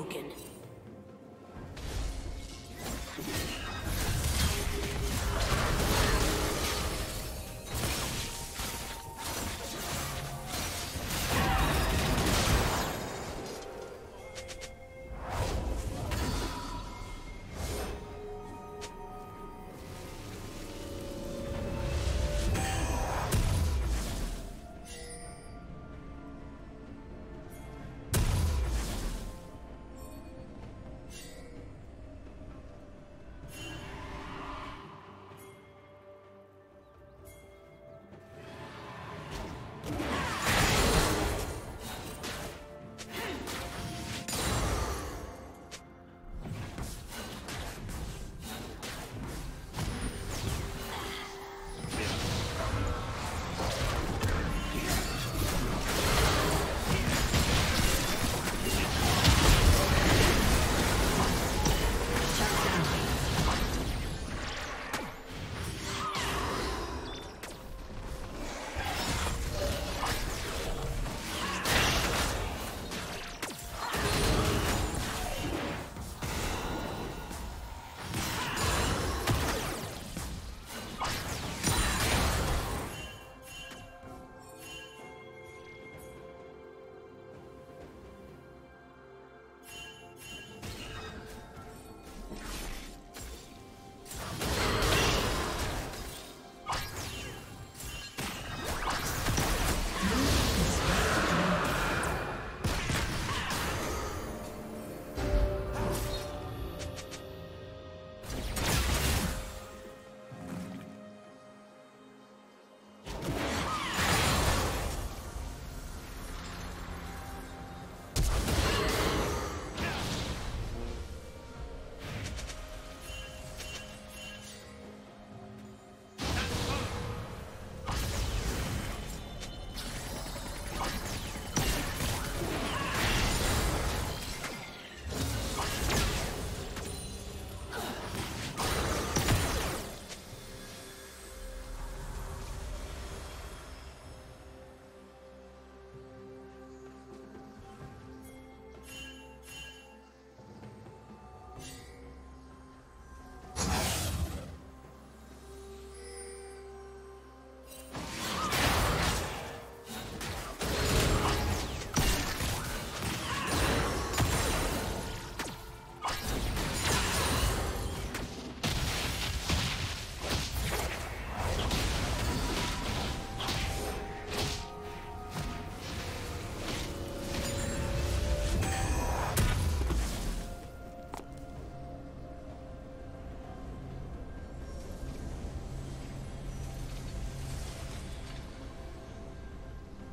broken.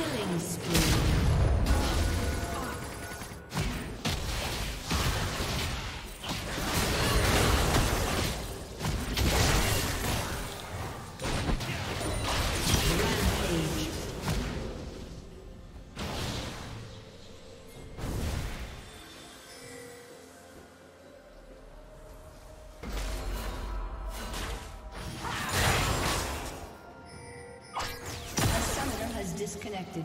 Killing spree. Disconnected.